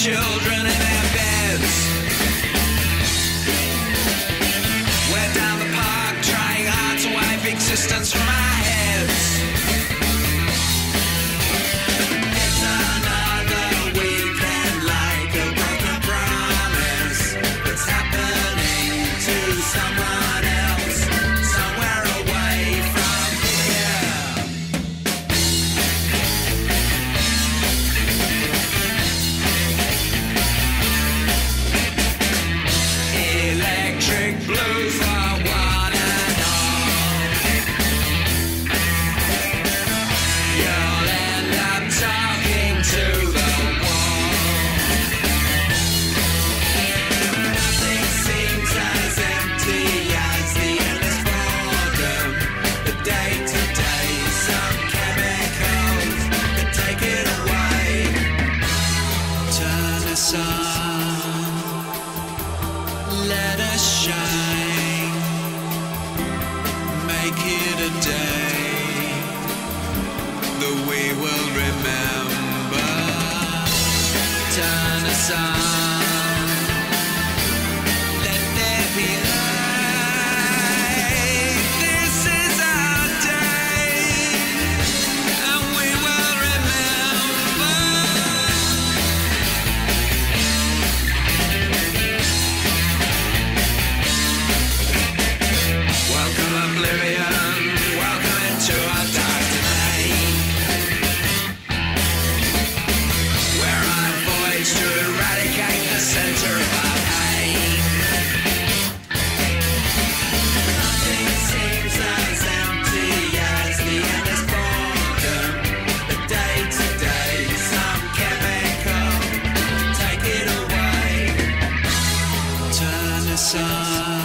children Electric we will remember. Turn on. Us